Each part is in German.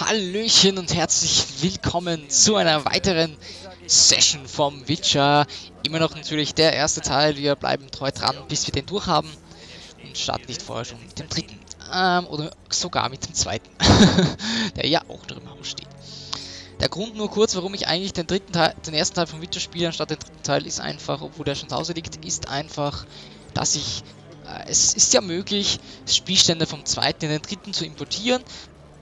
Hallöchen und herzlich willkommen zu einer weiteren Session vom Witcher. Immer noch natürlich der erste Teil, wir bleiben treu dran, bis wir den durchhaben und starten nicht vorher schon mit dem dritten. Ähm, oder sogar mit dem zweiten, der ja auch Haus steht. Der Grund nur kurz, warum ich eigentlich den dritten Teil, den ersten Teil vom Witcher spiele, anstatt den dritten Teil, ist einfach, obwohl der schon zu Hause liegt, ist einfach, dass ich äh, es ist ja möglich, Spielstände vom zweiten in den dritten zu importieren.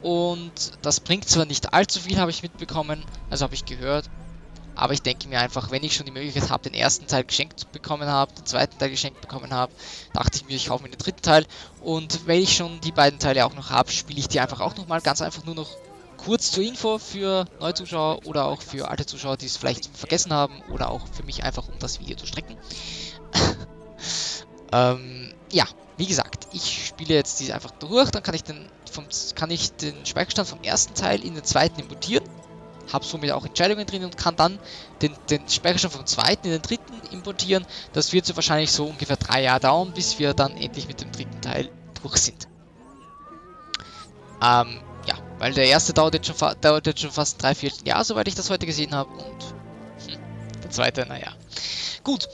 Und das bringt zwar nicht allzu viel, habe ich mitbekommen, also habe ich gehört. Aber ich denke mir einfach, wenn ich schon die Möglichkeit habe, den ersten Teil geschenkt bekommen habe, den zweiten Teil geschenkt bekommen habe, dachte ich mir, ich kaufe mir den dritten Teil. Und wenn ich schon die beiden Teile auch noch habe, spiele ich die einfach auch nochmal ganz einfach nur noch kurz zur Info für neue Zuschauer oder auch für alte Zuschauer, die es vielleicht vergessen haben oder auch für mich einfach, um das Video zu strecken. ähm, ja, wie gesagt, ich spiele jetzt diese einfach durch, dann kann ich den, vom, kann ich den Speicherstand vom ersten Teil in den zweiten importieren, habe somit auch Entscheidungen drin und kann dann den, den Speicherstand vom zweiten in den dritten importieren. Das wird so wahrscheinlich so ungefähr drei Jahre dauern, bis wir dann endlich mit dem dritten Teil durch sind. Ähm, ja, weil der erste dauert jetzt schon, dauert jetzt schon fast drei, vier Jahre, soweit ich das heute gesehen habe. Und hm, der zweite, naja. Gut,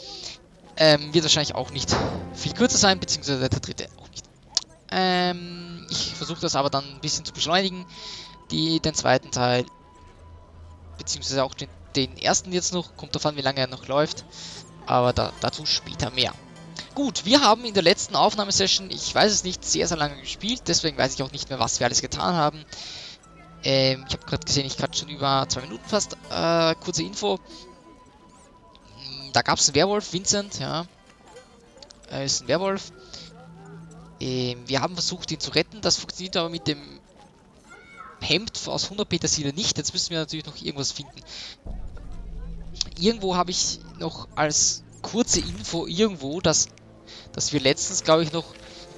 ähm, wird wahrscheinlich auch nicht viel kürzer sein, beziehungsweise der dritte auch nicht. Ähm, ich versuche das aber dann ein bisschen zu beschleunigen, die, den zweiten Teil, beziehungsweise auch den, den ersten jetzt noch, kommt davon, wie lange er noch läuft, aber da, dazu später mehr. Gut, wir haben in der letzten Aufnahmesession, ich weiß es nicht, sehr, sehr lange gespielt, deswegen weiß ich auch nicht mehr, was wir alles getan haben. Ähm, ich habe gerade gesehen, ich hatte schon über zwei Minuten fast. Äh, kurze Info, da gab es einen Werwolf, Vincent, ja. Er ist ein Werwolf. Ähm, wir haben versucht, ihn zu retten. Das funktioniert aber mit dem Hemd aus 100 Petersilie nicht. Jetzt müssen wir natürlich noch irgendwas finden. Irgendwo habe ich noch als kurze Info irgendwo, dass, dass wir letztens, glaube ich, noch...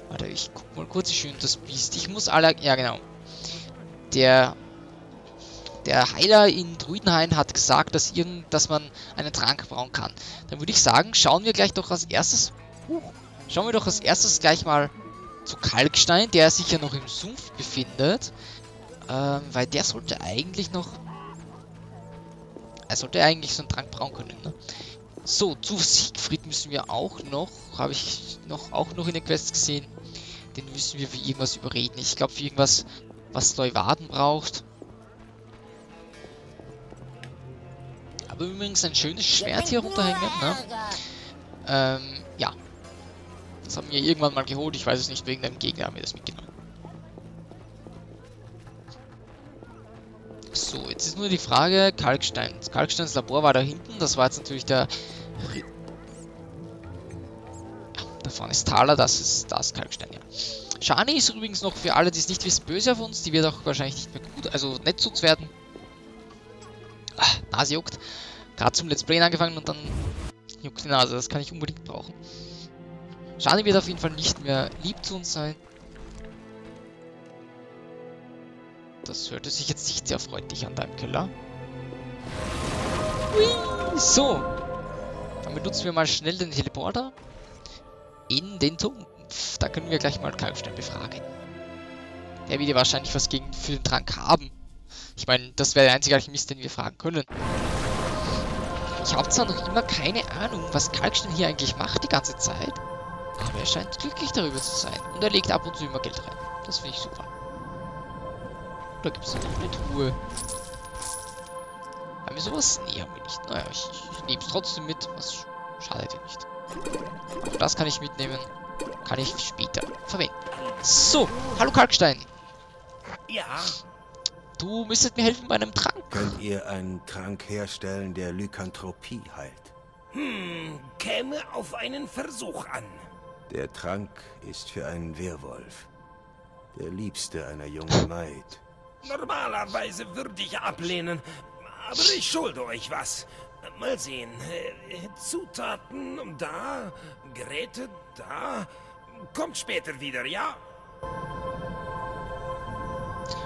Warte, ich guck mal kurz, wie schön das Biest. Ich muss alle... Ja, genau. Der der Heiler in Druidenhain hat gesagt, dass, irgend, dass man einen Trank brauen kann. Dann würde ich sagen, schauen wir gleich doch als erstes... Uh, schauen wir doch als erstes gleich mal zu Kalkstein, der sich ja noch im Sumpf befindet. Ähm, weil der sollte eigentlich noch... Er sollte eigentlich so einen Trank brauen können, ne? So, zu Siegfried müssen wir auch noch, habe ich noch auch noch in der Quest gesehen. Den müssen wir für irgendwas überreden. Ich glaube für irgendwas, was Leuwarden braucht. Aber übrigens ein schönes Schwert hier runterhängen, ne? Ähm. Das haben wir irgendwann mal geholt. Ich weiß es nicht, wegen dem Gegner haben wir das mitgenommen. So, jetzt ist nur die Frage, Kalkstein. Das Kalksteins Labor war da hinten. Das war jetzt natürlich der... Ja, da vorne ist Thaler, das ist das Kalkstein, ja. Shani ist übrigens noch für alle, die es nicht wissen, böse auf uns. Die wird auch wahrscheinlich nicht mehr gut, also nett zu uns werden. Ah, Nase juckt. Gerade zum Let's Play angefangen und dann juckt die Nase. Das kann ich unbedingt brauchen. Shani wird auf jeden Fall nicht mehr lieb zu uns sein. Das hörte sich jetzt nicht sehr freundlich an, deinem Keller. Hui, so. Dann benutzen wir mal schnell den Teleporter in den Sumpf. Da können wir gleich mal Kalkstein befragen. Der wird ja wahrscheinlich was gegen für den Trank haben. Ich meine, das wäre der einzige Alchemist, den wir fragen können. Ich habe zwar noch immer keine Ahnung, was Kalkstein hier eigentlich macht die ganze Zeit, aber er scheint glücklich darüber zu sein. Und er legt ab und zu immer Geld rein. Das finde ich super. Da gibt es noch eine Truhe. Haben wir sowas? Nee, haben wir nicht. Naja, ich, ich nehme es trotzdem mit. Was schadet ja nicht. Auch das kann ich mitnehmen. Kann ich später verwenden. So, hallo Kalkstein. Ja. Du müsstet mir helfen bei einem Trank. Könnt ihr einen Trank herstellen, der Lykanthropie heilt? Hm, käme auf einen Versuch an. Der Trank ist für einen Werwolf. Der Liebste einer jungen Maid. Normalerweise würde ich ablehnen, aber ich schulde euch was. Mal sehen. Äh, Zutaten da, Geräte da. Kommt später wieder, ja?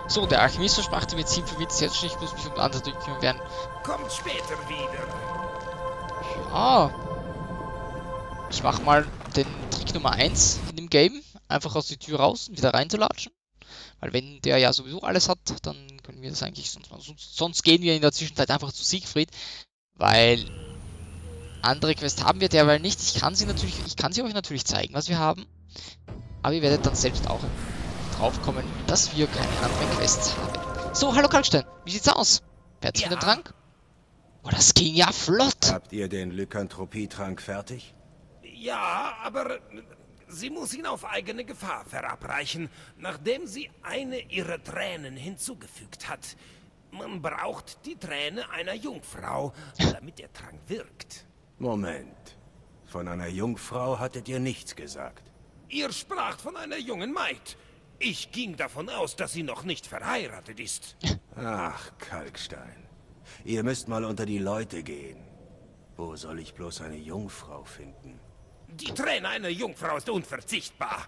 So, der Alchemist versprach mir Ziel für Witz jetzt ich muss mich um andere durchkümmern werden. Kommt später wieder. Ja. Ich mach mal den Trick Nummer 1 in dem Game. Einfach aus der Tür raus und wieder reinzulatschen. Weil wenn der ja sowieso alles hat, dann können wir das eigentlich sonst machen. Sonst, sonst gehen wir in der Zwischenzeit einfach zu Siegfried, weil andere Quest haben wir derweil nicht. Ich kann sie natürlich, ich kann sie euch natürlich zeigen, was wir haben. Aber ihr werdet dann selbst auch draufkommen, dass wir keine anderen Quests haben. So, hallo Kalkstein, wie sieht's aus? Fertig Ja. mit dem Trank? Oh, das ging ja flott. Habt ihr den Lykanthropietrank fertig? Ja, aber sie muss ihn auf eigene Gefahr verabreichen, nachdem sie eine ihrer Tränen hinzugefügt hat. Man braucht die Träne einer Jungfrau, damit der Trank wirkt. Moment. Von einer Jungfrau hattet ihr nichts gesagt. Ihr spracht von einer jungen Maid. Ich ging davon aus, dass sie noch nicht verheiratet ist. Ach, Kalkstein. Ihr müsst mal unter die Leute gehen. Wo soll ich bloß eine Jungfrau finden? Die Träne einer Jungfrau ist unverzichtbar.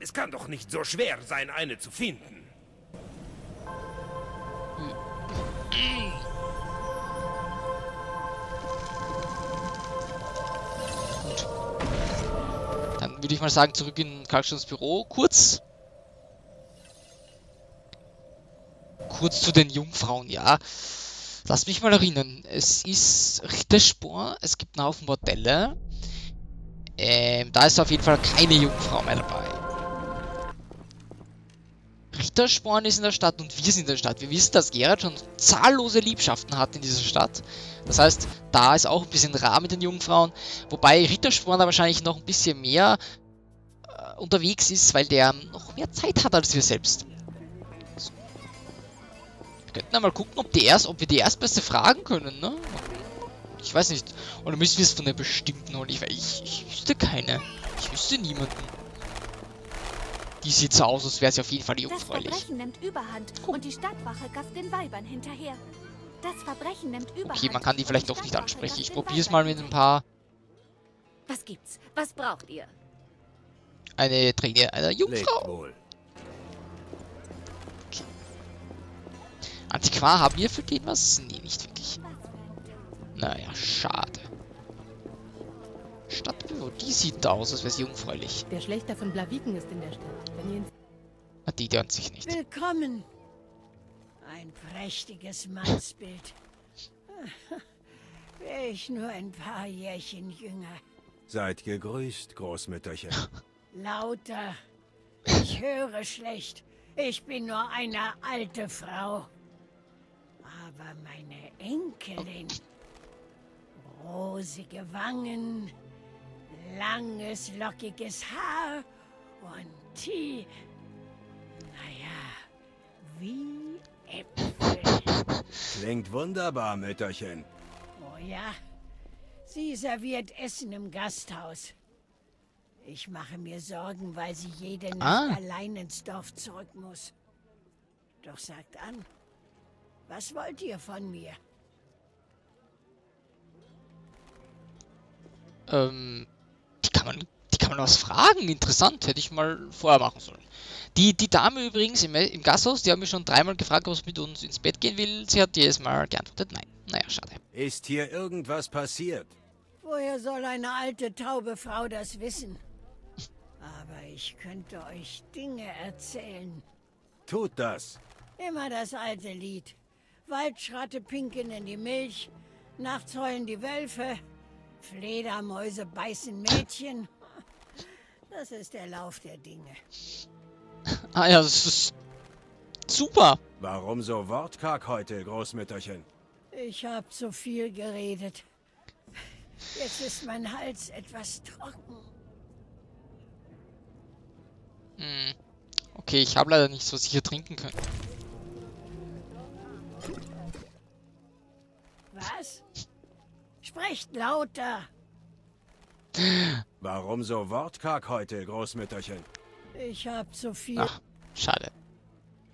Es kann doch nicht so schwer sein, eine zu finden. Gut. Dann würde ich mal sagen, zurück in Kalksteins Büro. Kurz. Kurz zu den Jungfrauen, ja. Lass mich mal erinnern. Es ist Ritterspor, es gibt einen Haufen Bordelle. Ähm, da ist auf jeden Fall keine Jungfrau mehr dabei. Rittersporn ist in der Stadt und wir sind in der Stadt. Wir wissen, dass Gerard schon zahllose Liebschaften hat in dieser Stadt. Das heißt, da ist auch ein bisschen rar mit den Jungfrauen. Wobei Rittersporn da wahrscheinlich noch ein bisschen mehr äh, unterwegs ist, weil der noch mehr Zeit hat als wir selbst. So. Wir könnten einmal gucken, ob, die erst, ob wir die Erstbeste fragen können, ne? Ich weiß nicht. Oder müssen wir es von der bestimmten holen? Ich, ich, ich wüsste keine. Ich wüsste niemanden. Die sieht so aus, als wäre sie auf jeden Fall Das jungfräulich. Verbrechen nimmt Überhand und die Stadtwache gafft den Weibern hinterher. Das Verbrechen nimmt Überhand. Okay, man kann die vielleicht doch nicht ansprechen. Ich probiere es mal mit ein paar. Was gibt's? Was braucht ihr? Eine Träne einer Jungfrau. wohl. Antiquar haben wir für den was? Nee, nicht wirklich. Naja, schade. Stadtbüro, die sieht da aus, als wäre sie jungfräulich. Der Schlechter von Blaviken ist in der Stadt. Wenn Ah, Die dörnt sich nicht. Willkommen. Ein prächtiges Mannsbild. Wäre ich nur ein paar Jährchen jünger. Seid gegrüßt, Großmütterchen. Lauter. Ich höre schlecht. Ich bin nur eine alte Frau. Aber meine Enkelin. Rosige Wangen, langes, lockiges Haar und die. Naja, wie Äpfel. Klingt wunderbar, Mütterchen. Oh ja, sie serviert Essen im Gasthaus. Ich mache mir Sorgen, weil sie jede Nacht Ah. allein ins Dorf zurück muss. Doch sagt an, was wollt ihr von mir? Ähm, die kann man, die kann man was fragen. Interessant, hätte ich mal vorher machen sollen. Die, die Dame übrigens im, im Gasthaus, die hat mich schon dreimal gefragt, ob sie mit uns ins Bett gehen will. Sie hat jedes Mal geantwortet, nein. Naja, schade. Ist hier irgendwas passiert? Woher soll eine alte taube Frau das wissen? Aber ich könnte euch Dinge erzählen. Tut das. Immer das alte Lied. Waldschratte pinken in die Milch, nachts heulen die Wölfe, Fledermäuse beißen Mädchen. Das ist der Lauf der Dinge. Ah ja, das ist super. Warum so wortkarg heute, Großmütterchen? Ich hab zu viel geredet. Jetzt ist mein Hals etwas trocken. Hm. Okay, ich habe leider nichts, was ich hier trinken kann. Was? Sprecht lauter. Warum so wortkarg heute, Großmütterchen? Ich hab zu viel. Ach, schade.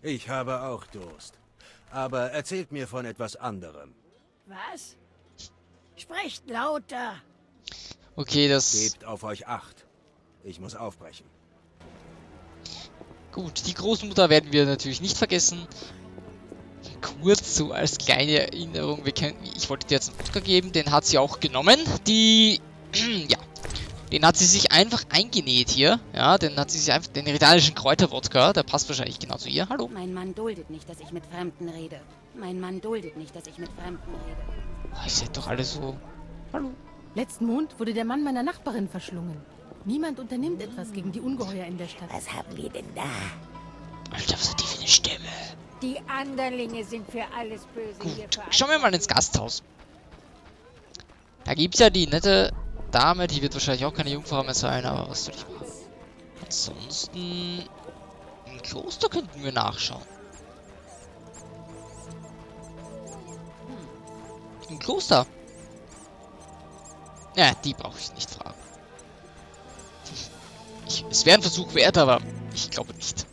Ich habe auch Durst. Aber erzählt mir von etwas anderem. Was? Sprecht lauter. Okay, das... Gebt auf euch acht. Ich muss aufbrechen. Gut, die Großmutter werden wir natürlich nicht vergessen. Kurz so als kleine Erinnerung, wir können, ich wollte dir jetzt einen Wodka geben, den hat sie auch genommen. Die, ja, Den hat sie sich einfach eingenäht hier. Ja, den hat sie sich einfach, den iritanischen Kräuterwodka, der passt wahrscheinlich genau zu ihr. Hallo? Mein Mann duldet nicht, dass ich mit Fremden rede. Mein Mann duldet nicht, dass ich mit Fremden rede. Oh, ihr seid doch alle so... Hallo? Letzten Mond wurde der Mann meiner Nachbarin verschlungen. Niemand unternimmt etwas gegen die Ungeheuer in der Stadt. Was haben wir denn da? Alter, was hat die für eine Stimme? Die Anderlinge sind für alles böse hier Gut, verantwortlich. schauen wir mal ins Gasthaus. Da gibt's ja die nette Dame, die wird wahrscheinlich auch keine Jungfrau mehr sein, aber was soll ich machen? Ansonsten... Im Kloster könnten wir nachschauen. Im Kloster? Ja, die brauche ich nicht fragen. Ich, es wäre ein Versuch wert, aber ich glaube nicht.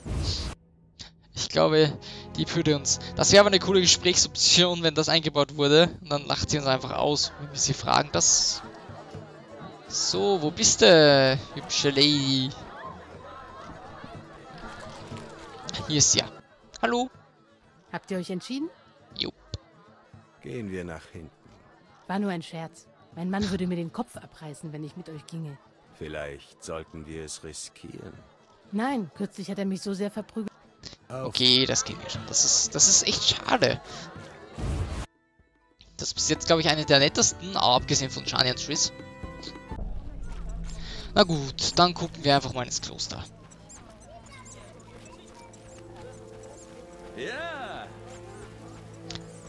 Ich glaube, die würde uns... Das wäre aber eine coole Gesprächsoption, wenn das eingebaut wurde. Und dann lacht sie uns einfach aus, wenn wir sie fragen. Das... So, wo bist du, hübsche Lady? Hier ist sie ja. Hallo? Habt ihr euch entschieden? Jo. Gehen wir nach hinten. War nur ein Scherz. Mein Mann würde mir den Kopf abreißen, wenn ich mit euch ginge. Vielleicht sollten wir es riskieren. Nein, kürzlich hat er mich so sehr verprügelt. Okay, das ging ja schon. Das ist, das ist echt schade. Das ist bis jetzt, glaube ich, eine der nettesten, abgesehen von Shani und Triss. Na gut, dann gucken wir einfach mal ins Kloster. Ja!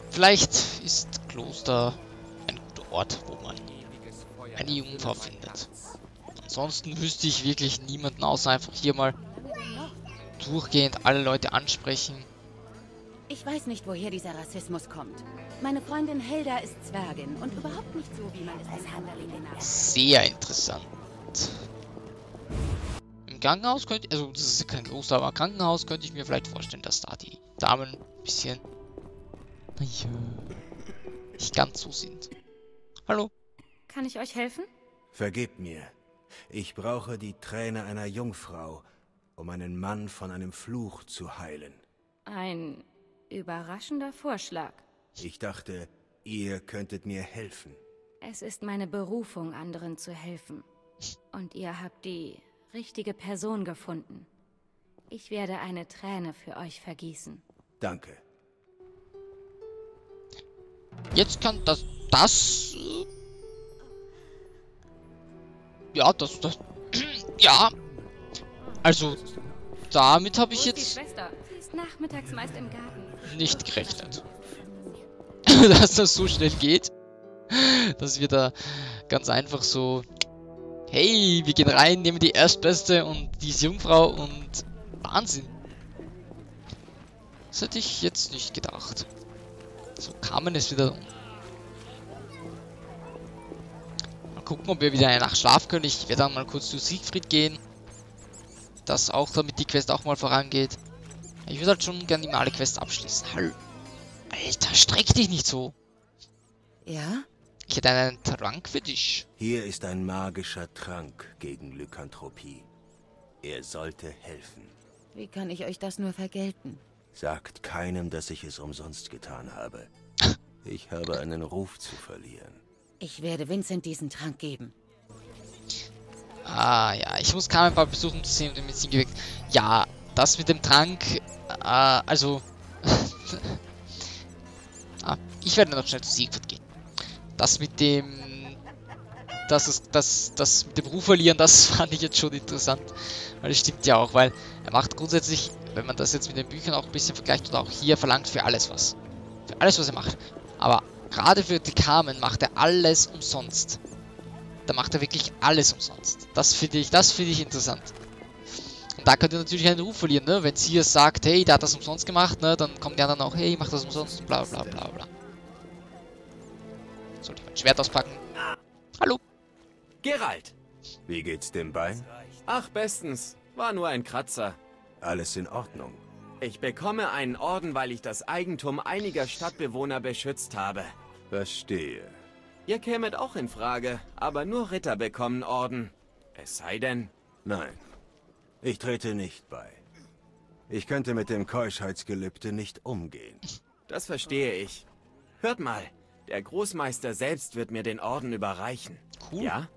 Vielleicht ist Kloster ein guter Ort, wo man eine Jungfrau findet. Ansonsten wüsste ich wirklich niemanden, außer einfach hier mal durchgehend alle Leute ansprechen. Ich weiß nicht, woher dieser Rassismus kommt. Meine Freundin Helda ist Zwergin und überhaupt nicht so, wie man es als Anderlinge nennt. Sehr interessant. Im Krankenhaus könnte, also das ist kein Kloster, aber im Krankenhaus könnte ich mir vielleicht vorstellen, dass da die Damen ein bisschen, naja, nicht ganz so sind. Hallo? Kann ich euch helfen? Vergebt mir. Ich brauche die Träne einer Jungfrau, um einen Mann von einem Fluch zu heilen. Ein überraschender Vorschlag. Ich dachte, ihr könntet mir helfen. Es ist meine Berufung, anderen zu helfen. Und ihr habt die richtige Person gefunden. Ich werde eine Träne für euch vergießen. Danke. Jetzt kann das, das, äh, ja, das, das, ja, also, damit habe ich jetzt nicht gerechnet. Dass das so schnell geht. Dass wir da ganz einfach so. Hey, wir gehen rein, nehmen die Erstbeste und die ist Jungfrau und Wahnsinn. Das hätte ich jetzt nicht gedacht. So kam man es wieder um. Mal gucken, ob wir wieder eine Nacht schlafen können. Ich werde dann mal kurz zu Siegfried gehen. Das auch, damit die Quest auch mal vorangeht. Ich würde halt schon gerne die Male Quest abschließen. Hall. Alter, streck dich nicht so. Ja? Ich hätte einen Trank für dich. Hier ist ein magischer Trank gegen Lykanthropie. Er sollte helfen. Wie kann ich euch das nur vergelten? Sagt keinem, dass ich es umsonst getan habe. Ich habe einen Ruf zu verlieren. Ich werde Vincent diesen Trank geben. Ah, ja, ich muss Carmen mal besuchen, zu sehen, ob er mit sie geweckt. Ja, das mit dem Trank, äh, also... ah, ich werde noch schnell zu Siegfried gehen. Das mit dem... Das ist, das, das mit dem Ruf verlieren, das fand ich jetzt schon interessant. Weil es stimmt ja auch, weil er macht grundsätzlich, wenn man das jetzt mit den Büchern auch ein bisschen vergleicht, oder auch hier verlangt für alles was. Für alles, was er macht. Aber gerade für die Carmen macht er alles umsonst. Da macht er wirklich alles umsonst. Das finde ich, das finde ich interessant. Und da könnt ihr natürlich einen Ruf verlieren, ne? Wenn sie es sagt, hey, der hat das umsonst gemacht, ne? Dann kommen die anderen auch, hey, mach das umsonst, bla bla bla bla. Sollte ich mein Schwert auspacken? Hallo? Gerald! Wie geht's dem Bein? Ach, bestens. War nur ein Kratzer. Alles in Ordnung. Ich bekomme einen Orden, weil ich das Eigentum einiger Stadtbewohner beschützt habe. Verstehe. Ihr kämet auch in Frage, aber nur Ritter bekommen Orden. Es sei denn, Nein, ich trete nicht bei. Ich könnte mit dem Keuschheitsgelübde nicht umgehen. das verstehe ich. Hört mal, der Großmeister selbst wird mir den Orden überreichen. Cool. Ja?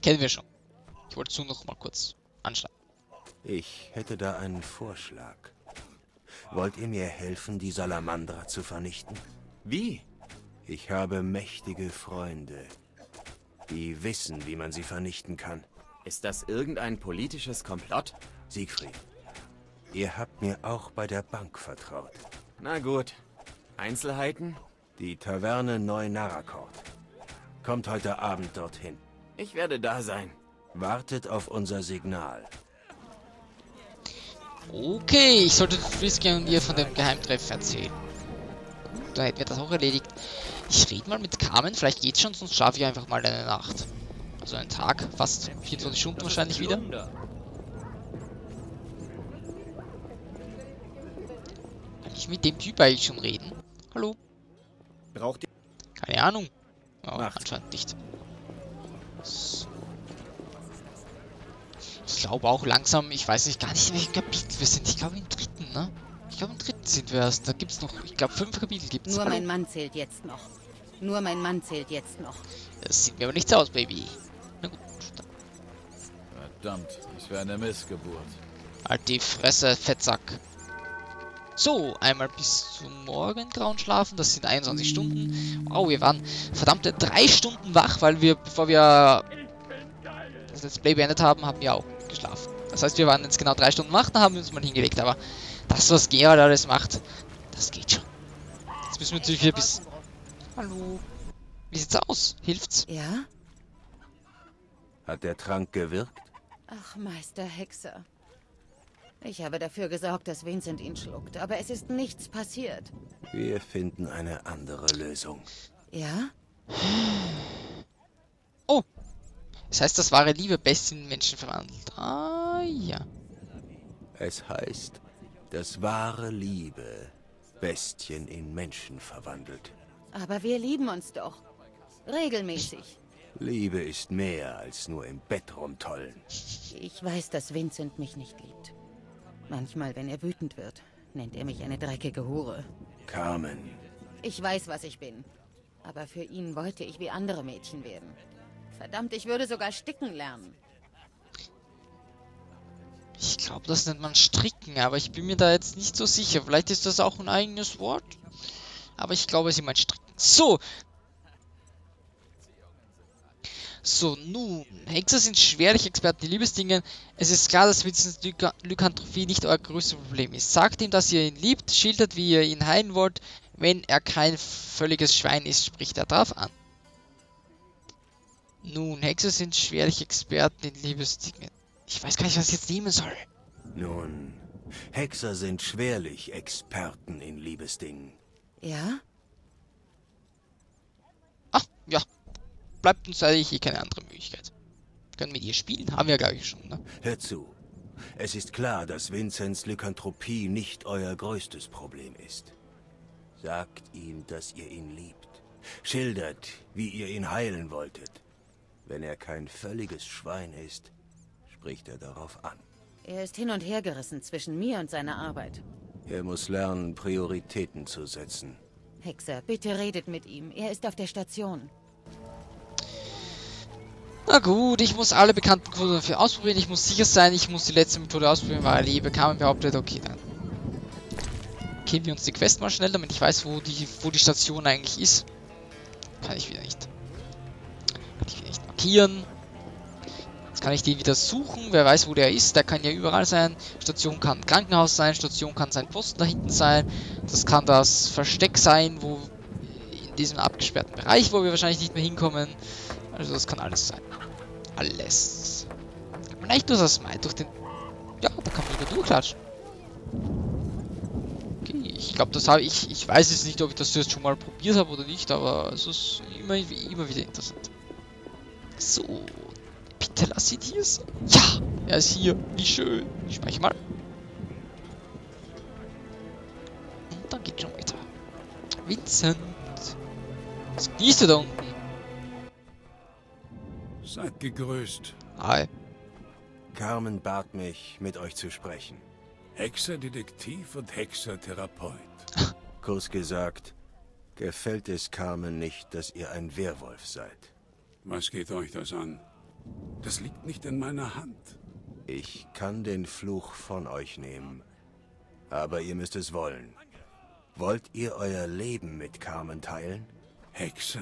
Kennen wir schon. Ich wollte es nur noch mal kurz anschneiden. Ich hätte da einen Vorschlag. Wollt ihr mir helfen, die Salamandra zu vernichten? Wie? Ich habe mächtige Freunde, die wissen, wie man sie vernichten kann. Ist das irgendein politisches Komplott? Siegfried, ihr habt mir auch bei der Bank vertraut. Na gut. Einzelheiten? Die Taverne Neu-Narakort. Kommt heute Abend dorthin. Ich werde da sein. Wartet auf unser Signal. Okay, ich sollte Frisky und ihr von dem Geheimtreff erzählen. Da hätten wir das auch erledigt. Ich rede mal mit Carmen, vielleicht geht's schon, sonst schlafe ich einfach mal eine Nacht. Also einen Tag, fast 24 Stunden wahrscheinlich wieder. Kann ich mit dem Typ eigentlich schon reden? Hallo? Braucht ihr... Keine Ahnung. Oh, anscheinend nicht. So. Ich glaube auch langsam, ich weiß nicht gar nicht, in welchem Kapitel wir sind. Ich glaube im dritten, ne? Ich glaube im dritten sind wir erst. Da gibt's noch, ich glaube fünf Kapitel gibt's. Nur Hallo? mein Mann zählt jetzt noch. Nur mein Mann zählt jetzt noch. Das sieht mir aber nichts aus, Baby. Na gut, Verdammt, das wäre eine Missgeburt. halt die Fresse, Fettsack. So, einmal bis zum Morgengrauen schlafen, das sind 21 Stunden. Wow, wir waren verdammte drei Stunden wach, weil wir, bevor wir das Let's Play beendet haben, haben wir auch geschlafen. Das heißt, wir waren jetzt genau drei Stunden wach, dann haben wir uns mal hingelegt, aber das, was Gerald alles macht, das geht schon. Jetzt müssen wir natürlich wieder bis... Hallo? Wie sieht's aus? Hilft's? Ja? Hat der Trank gewirkt? Ach, Meister Hexer. Ich habe dafür gesorgt, dass Vincent ihn schluckt, aber es ist nichts passiert. Wir finden eine andere Lösung. Ja? Oh! Das heißt, das wahre Liebe Bestien in Menschen verwandelt. Ah, ja. Es heißt, dass wahre Liebe Bestien in Menschen verwandelt. Aber wir lieben uns doch. Regelmäßig. Liebe ist mehr als nur im Bett rumtollen. Ich weiß, dass Vincent mich nicht liebt. Manchmal, wenn er wütend wird, nennt er mich eine dreckige Hure. Carmen, Ich weiß, was ich bin. Aber für ihn wollte ich wie andere Mädchen werden. Verdammt, ich würde sogar sticken lernen. Ich glaube, das nennt man Stricken, aber ich bin mir da jetzt nicht so sicher. Vielleicht ist das auch ein eigenes Wort. Aber ich glaube, sie meint Stricken. So! So, nun. Hexer sind schwerlich Experten in Liebesdingen. Es ist klar, dass Vincents Lyka Lykanthropie nicht euer größtes Problem ist. Sagt ihm, dass ihr ihn liebt, schildert, wie ihr ihn heilen wollt. Wenn er kein völliges Schwein ist, spricht er drauf an. Nun, Hexer sind schwerlich Experten in Liebesdingen. Ich weiß gar nicht, was ich jetzt nehmen soll. nun, Hexer sind schwerlich Experten in Liebesdingen. Ja? Ach, ja. Bleibt uns eigentlich eh keine andere Möglichkeit. Können mit ihr spielen? Haben wir gar nicht schon, ne? Hört zu. Es ist klar, dass Vinzents Lykanthropie nicht euer größtes Problem ist. Sagt ihm, dass ihr ihn liebt. Schildert, wie ihr ihn heilen wolltet. Wenn er kein völliges Schwein ist, spricht er darauf an. Er ist hin und her gerissen zwischen mir und seiner Arbeit. Er muss lernen, Prioritäten zu setzen. Hexer, bitte redet mit ihm. Er ist auf der Station. Na gut, ich muss alle bekannten Methoden dafür ausprobieren. Ich muss sicher sein, ich muss die letzte Methode ausprobieren, weil Liebe Carmen behauptet, okay, dann killen wir uns die Quest mal schnell, damit ich weiß, wo die, wo die Station eigentlich ist. Kann ich wieder nicht. Kann ich wieder nicht markieren. Jetzt kann ich den wieder suchen. Wer weiß, wo der ist. Der kann ja überall sein. Station kann Krankenhaus sein. Station kann sein Posten da hinten sein. Das kann das Versteck sein, wo in diesem abgesperrten Bereich, wo wir wahrscheinlich nicht mehr hinkommen. Also das kann alles sein. Alles. Vielleicht durch das Mai, durch den... Ja, da kann man wieder durchklatschen. Okay, ich glaube, das habe ich... Ich weiß jetzt nicht, ob ich das jetzt schon mal probiert habe oder nicht, aber es ist immer, immer wieder interessant. So. Bitte lass sie hier sein. Ja, er ist hier. Wie schön. Ich spreche mal. Und dann geht schon weiter. Vincent. Was genießt du da unten? Seid gegrüßt. Hi. Carmen bat mich, mit euch zu sprechen. Hexerdetektiv und Hexertherapeut. Kurz gesagt, gefällt es Carmen nicht, dass ihr ein Werwolf seid. Was geht euch das an? Das liegt nicht in meiner Hand. Ich kann den Fluch von euch nehmen. Aber ihr müsst es wollen. Wollt ihr euer Leben mit Carmen teilen? Hexe,